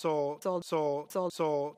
so So- so so-